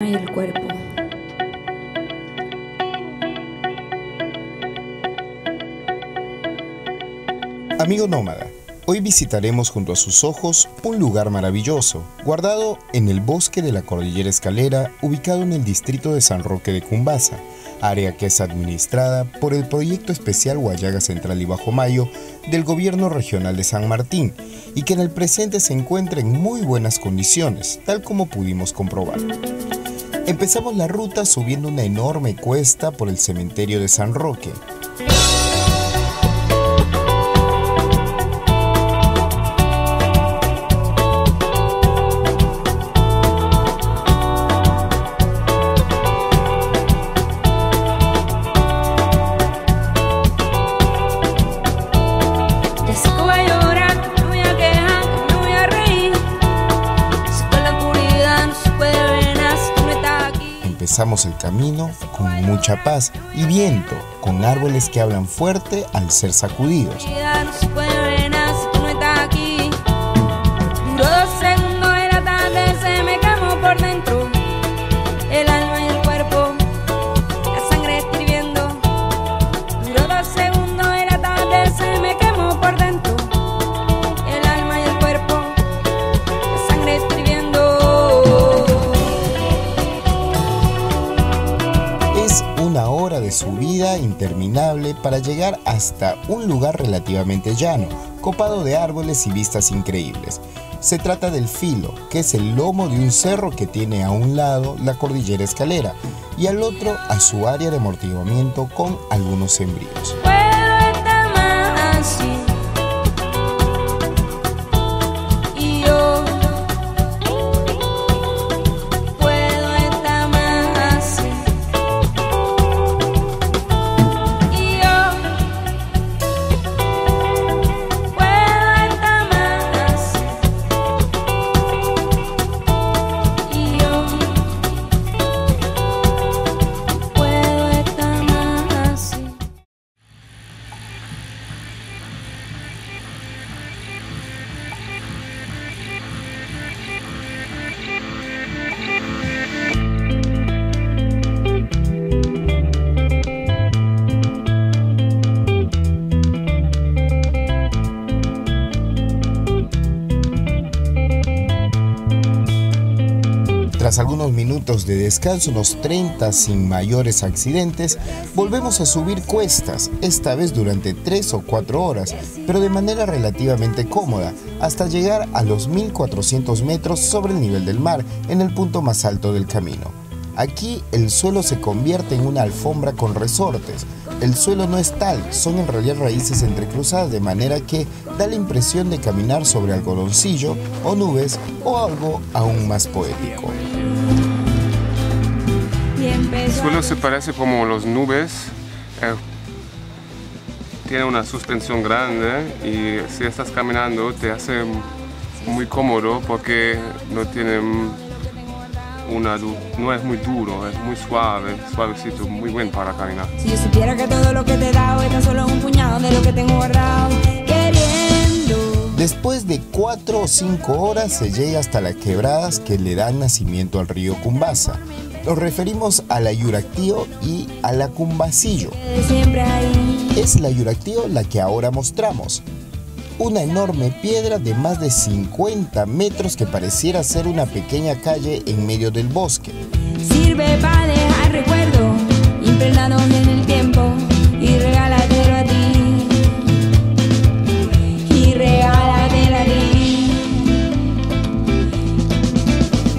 y el cuerpo. Amigo nómada, hoy visitaremos junto a sus ojos un lugar maravilloso, guardado en el bosque de la Cordillera Escalera, ubicado en el distrito de San Roque de Cumbasa, área que es administrada por el Proyecto Especial Guayaga Central y Bajo Mayo del Gobierno Regional de San Martín y que en el presente se encuentra en muy buenas condiciones, tal como pudimos comprobar. Empezamos la ruta subiendo una enorme cuesta por el cementerio de San Roque, Empezamos el camino con mucha paz y viento, con árboles que hablan fuerte al ser sacudidos. Interminable para llegar hasta un lugar relativamente llano, copado de árboles y vistas increíbles. Se trata del filo, que es el lomo de un cerro que tiene a un lado la cordillera escalera y al otro a su área de amortiguamiento con algunos sembríos. Tras algunos minutos de descanso, unos 30 sin mayores accidentes, volvemos a subir cuestas, esta vez durante 3 o 4 horas, pero de manera relativamente cómoda, hasta llegar a los 1400 metros sobre el nivel del mar, en el punto más alto del camino. Aquí el suelo se convierte en una alfombra con resortes. El suelo no es tal, son en realidad raíces entrecruzadas de manera que da la impresión de caminar sobre algodoncillo o nubes o algo aún más poético. El suelo se parece como las nubes. eh, tiene una suspensión grande y si estás caminando te hace muy cómodo porque no tiene una du- no es muy duro, es muy suave, suavecito, muy bueno para caminar. Si yo supiera que todo lo que te he dado es tan solo un puñado de lo que tengo guardado, queriendo. Después de 4 o 5 horas se llega hasta las quebradas que le dan nacimiento al río Cumbasa. Nos referimos a la Yuractío y a la Cumbacillo. Es la Yuractío la que ahora mostramos. Una enorme piedra de más de 50 metros que pareciera ser una pequeña calle en medio del bosque. Sirve para dejar recuerdo, impregnados en el tiempo, y regálatelo a ti. Y regálatelo a ti.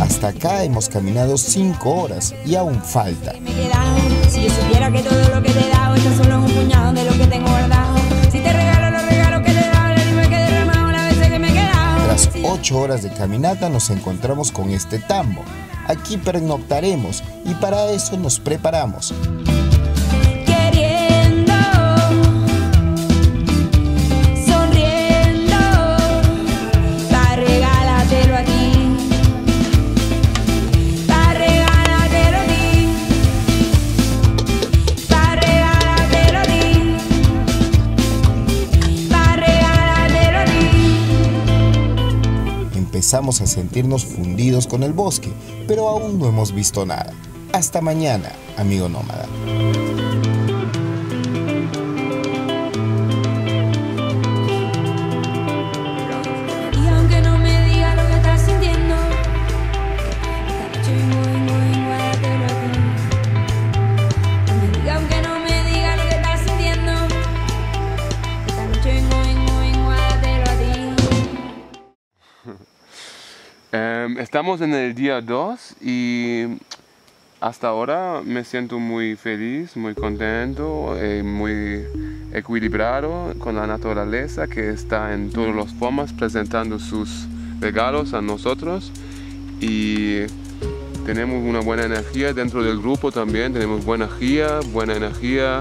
Hasta acá hemos caminado 5 horas y aún falta. Me he quedado, si yo supiera que todo lo que te he dado es tan solo un puñado de lo que tengo guardado. 8 horas de caminata nos encontramos con este tambo. Aquí pernoctaremos y para eso nos preparamos. Empezamos a sentirnos fundidos con el bosque, pero aún no hemos visto nada. Hasta mañana, amigo nómada. Em, estamos en el día 2 y hasta ahora me siento muy feliz, muy contento, eh, muy equilibrado con la naturaleza que está en todas las formas presentando sus regalos a nosotros. Y tenemos una buena energía dentro del grupo también, tenemos buena guía, buena energía.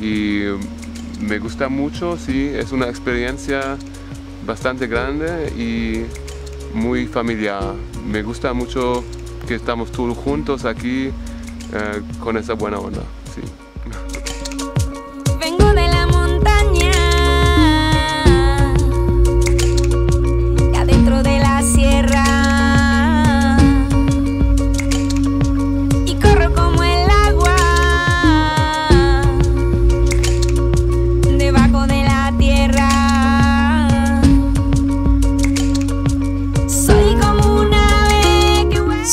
Y me gusta mucho, sí, es una experiencia bastante grande y muy familiar. Me gusta mucho que estamos todos juntos aquí eh, con esa buena onda. Sí.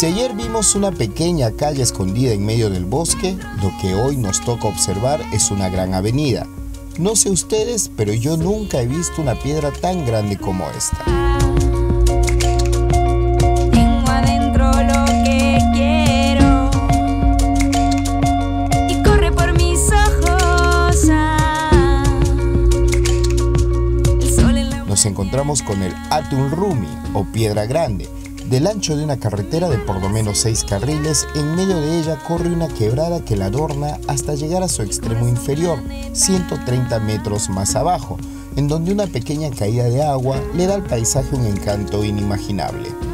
Si ayer vimos una pequeña calle escondida en medio del bosque, lo que hoy nos toca observar es una gran avenida. No sé ustedes, pero yo nunca he visto una piedra tan grande como esta. Tengo adentro lo que quiero y corre por mis ojos. ah. El sol en la Nos encontramos con el Atun Rumi o Piedra Grande. Del ancho de una carretera de por lo menos seis carriles, en medio de ella corre una quebrada que la adorna hasta llegar a su extremo inferior, 130 metros más abajo, en donde una pequeña caída de agua le da al paisaje un encanto inimaginable.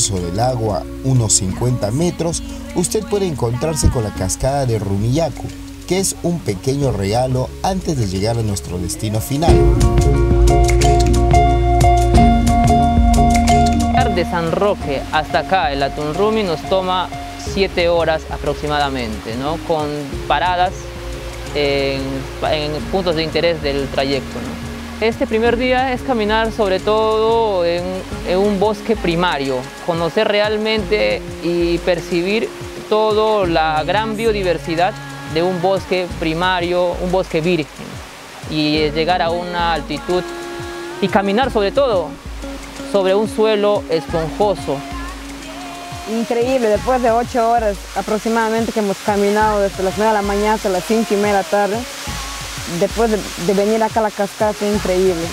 Curso del agua, unos 50 metros, usted puede encontrarse con la cascada de Rumillacu, que es un pequeño regalo antes de llegar a nuestro destino final. de San Roque hasta acá, el Atunrumi, nos toma 7 horas aproximadamente, ¿no? con paradas en, puntos de interés del trayecto. Este primer día es caminar sobre todo en, un bosque primario, conocer realmente y percibir toda la gran biodiversidad de un bosque primario, un bosque virgen, y llegar a una altitud y caminar sobre todo sobre un suelo esponjoso. Increíble, después de ocho horas aproximadamente que hemos caminado desde las 9 de la mañana hasta las 5 y media de la tarde, después de, venir acá a la cascada fue increíble.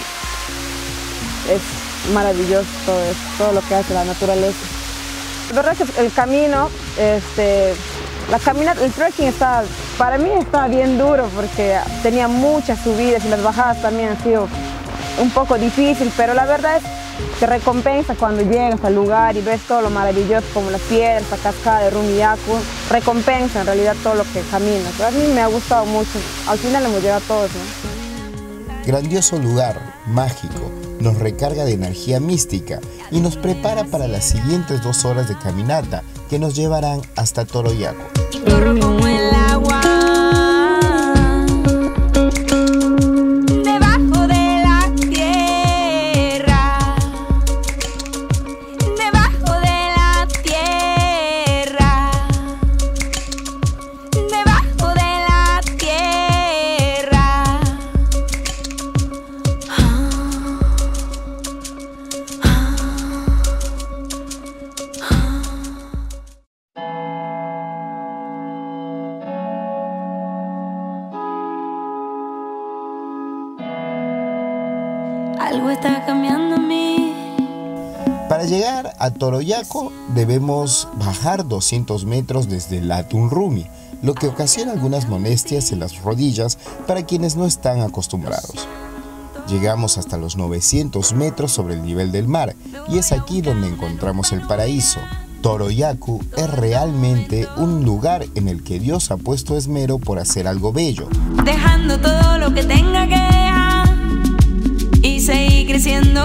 Es maravilloso todo todo lo que hace la naturaleza. La verdad es que el camino, este, la caminata, el trekking está, para mí está bien duro porque tenía muchas subidas y las bajadas también han sido un poco difícil, pero la verdad es que recompensa cuando llegas al lugar y ves todo lo maravilloso como las piedras, la cascada de Rumiyaku, recompensa en realidad todo lo que caminas. Pero a mí me ha gustado mucho, al final hemos llegado a todos. ¿no? Grandioso lugar, mágico, nos recarga de energía mística y nos prepara para las siguientes dos horas de caminata que nos llevarán hasta Toroyaco. Está cambiando en mí. Para llegar a Toroyaco debemos bajar 200 metros desde Latunrumi, lo que ocasiona algunas molestias en las rodillas para quienes no están acostumbrados. Llegamos hasta los 900 metros sobre el nivel del mar y es aquí donde encontramos el paraíso. Toroyacu es realmente un lugar en el que Dios ha puesto esmero por hacer algo bello. Dejando todo lo que tenga que dejar y seguir creciendo.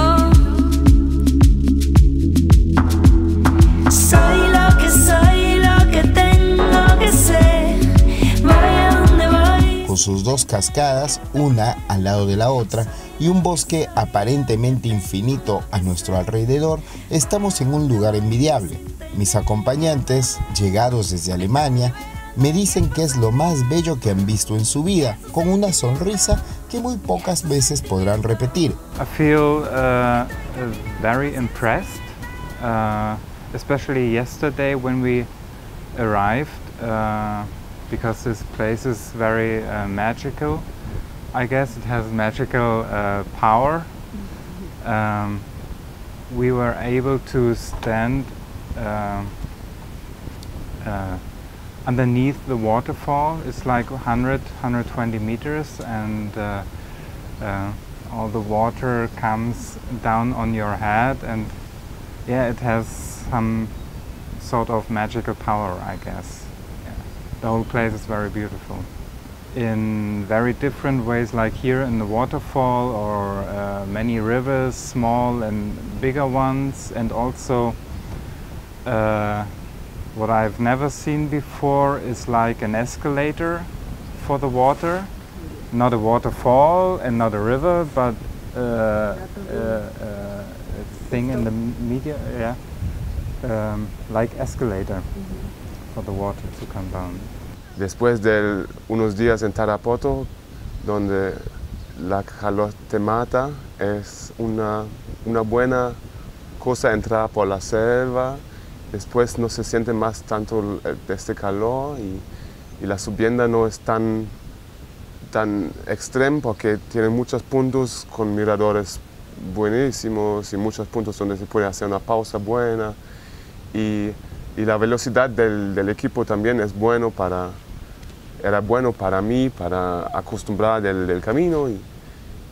Soy lo que soy, lo que tengo que ser. Voy donde voy. con sus dos cascadas, una al lado de la otra, y un bosque aparentemente infinito a nuestro alrededor, estamos en un lugar envidiable. Mis acompañantes, llegados desde Alemania, me dicen que es lo más bello que han visto en su vida, con una sonrisa que muy pocas veces podrán repetir. I feel uh, very impressed, uh, especially yesterday when we arrived, uh, because this place is very uh, magical. I guess it has magical uh, power. Um, we were able to stand uh, underneath the waterfall. It's like 100, 120 meters, and uh, uh, all the water comes down on your head, and yeah, it has some sort of magical power, I guess. Yeah. The whole place is very beautiful. In very different ways, like here in the waterfall, or uh, many rivers, small and bigger ones, and also uh, what I've never seen before is like an escalator for the water. Not a waterfall and not a river, but uh, uh, uh, a thing in the media, yeah, um, like escalator for the water to come down. Después de unos días en Tarapoto, donde la calor te mata, es una, una buena cosa entrar por la selva. Después no se siente más tanto este calor y, la subienda no es tan, tan extrema porque tiene muchos puntos con miradores buenísimos y muchos puntos donde se puede hacer una pausa buena. Y, la velocidad del, equipo también es bueno para, era bueno para mí, para acostumbrar del, camino y,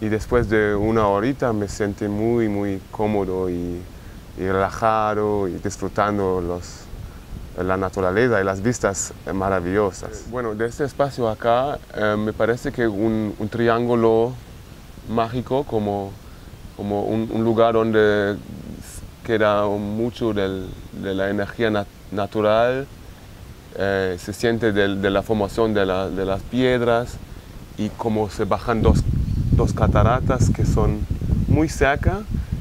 y después de una horita me sentí muy, muy cómodo y, y relajado y disfrutando los, la naturaleza y las vistas maravillosas. Bueno, de este espacio acá eh, me parece que un, un triángulo mágico como, como un, lugar donde queda mucho del- de la energía nat- natural, eh, se siente de, la formación de las piedras y como se bajan dos, dos cataratas que son muy cerca.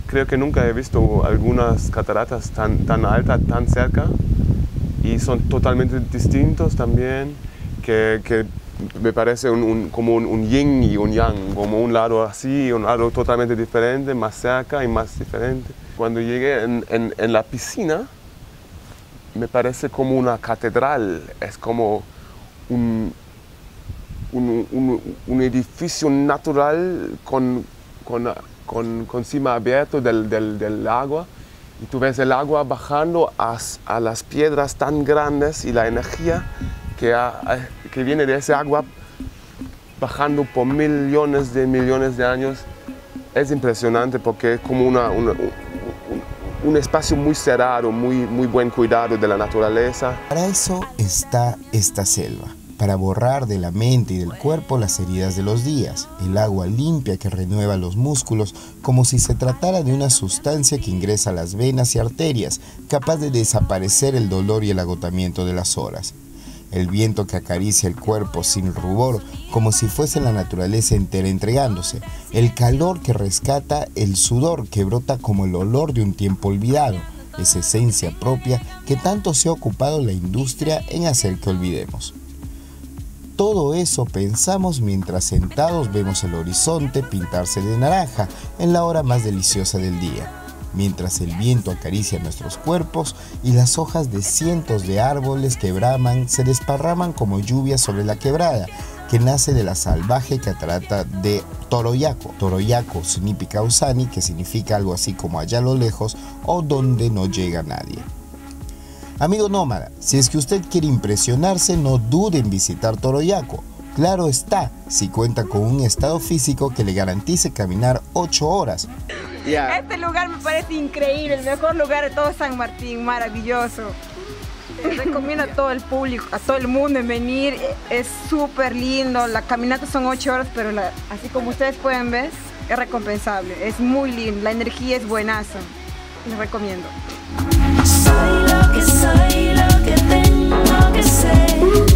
Creo que nunca he visto algunas cataratas tan, tan altas, tan cerca y son totalmente distintos también, que, que me parece un- como un, yin y un yang, como un lado así un lado totalmente diferente, más cerca y más diferente. Cuando llegué en, en- la piscina, me parece como una catedral, es como un- un edificio natural con, con, con, con cima abierto del, del, del agua y tú ves el agua bajando a, a las piedras tan grandes y la energía que, ha- que viene de ese agua bajando por millones de millones de años es impresionante porque es como una, una- un, un- un espacio muy cerrado, muy, muy buen cuidado de la naturaleza. Para eso está esta selva, para borrar de la mente y del cuerpo las heridas de los días, el agua limpia que renueva los músculos como si se tratara de una sustancia que ingresa a las venas y arterias, capaz de desaparecer el dolor y el agotamiento de las horas. El viento que acaricia el cuerpo sin rubor, como si fuese la naturaleza entera entregándose. El calor que rescata el sudor que brota como el olor de un tiempo olvidado. Esa esencia propia que tanto se ha ocupado la industria en hacer que olvidemos. Todo eso pensamos mientras sentados vemos el horizonte pintarse de naranja en la hora más deliciosa del día, mientras el viento acaricia nuestros cuerpos y las hojas de cientos de árboles que braman se desparraman como lluvia sobre la quebrada, que nace de la salvaje catarata de Toroyaco. Toroyaco significa Usani, que significa algo así como allá a lo lejos o donde no llega nadie. Amigo nómada, si es que usted quiere impresionarse, no dude en visitar Toroyaco. Claro está, si cuenta con un estado físico que le garantice caminar 8 horas. Este lugar me parece increíble, el mejor lugar de todo San Martín, maravilloso. Recomiendo a todo el público, a todo el mundo en venir, es súper lindo, la caminata son 8 horas, pero así como ustedes pueden ver, es recompensable, es muy lindo, la energía es buenaza, les recomiendo. look, it's look at then, look at say.